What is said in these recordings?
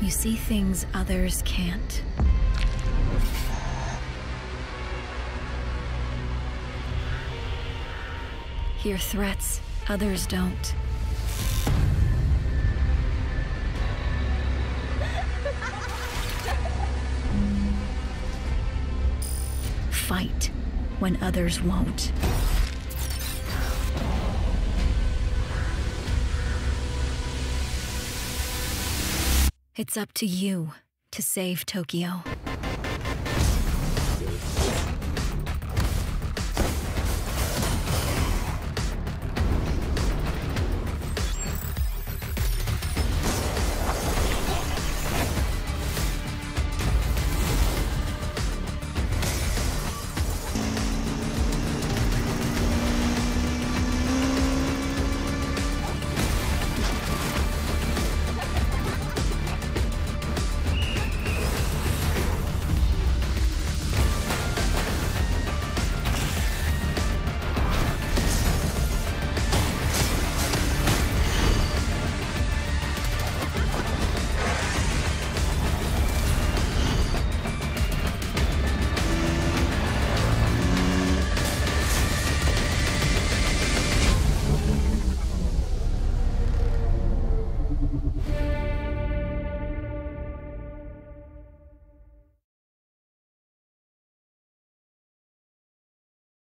You see things others can't. Hear threats others don't. Fight when others won't. It's up to you to save Tokyo.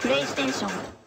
プレイステーション。